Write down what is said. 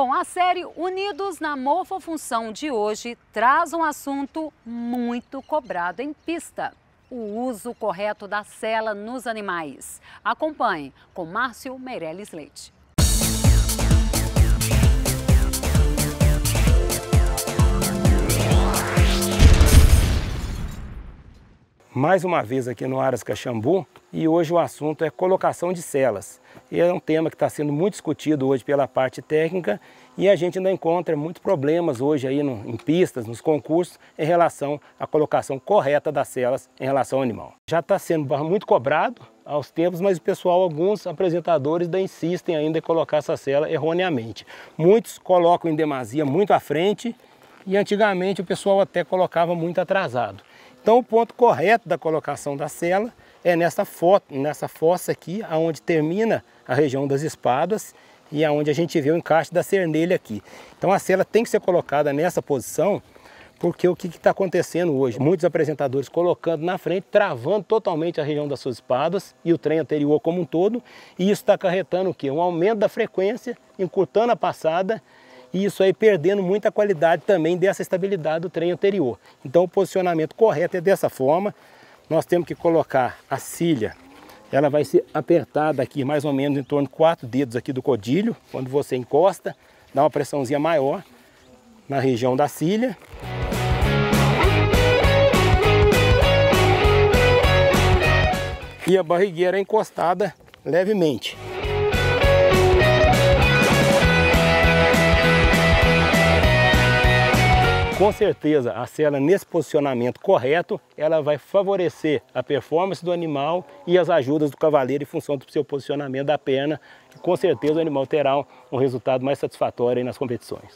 Bom, a série Unidos na Morfofunção de hoje traz um assunto muito cobrado em pista. O uso correto da cela nos animais. Acompanhe com Márcio Meirelles Leite. mais uma vez aqui no Aras Caxambu e hoje o assunto é colocação de celas. E é um tema que está sendo muito discutido hoje pela parte técnica e a gente ainda encontra muitos problemas hoje aí no, em pistas, nos concursos, em relação à colocação correta das celas em relação ao animal. Já está sendo muito cobrado aos tempos, mas o pessoal, alguns apresentadores ainda insistem ainda em colocar essa cela erroneamente. Muitos colocam em demasia muito à frente e antigamente o pessoal até colocava muito atrasado. Então o ponto correto da colocação da cela é nessa, foto, nessa fossa aqui, onde termina a região das espadas e aonde a gente vê o encaixe da cernelha aqui. Então a cela tem que ser colocada nessa posição, porque o que está acontecendo hoje? Muitos apresentadores colocando na frente, travando totalmente a região das suas espadas e o trem anterior como um todo, e isso está acarretando o quê? Um aumento da frequência, encurtando a passada e isso aí perdendo muita qualidade também dessa estabilidade do trem anterior. Então o posicionamento correto é dessa forma, nós temos que colocar a cilha, ela vai ser apertada aqui mais ou menos em torno de quatro dedos aqui do codilho, quando você encosta, dá uma pressãozinha maior na região da cilha. E a barrigueira é encostada levemente. Com certeza, a cela nesse posicionamento correto, ela vai favorecer a performance do animal e as ajudas do cavaleiro em função do seu posicionamento da perna. com certeza o animal terá um resultado mais satisfatório nas competições.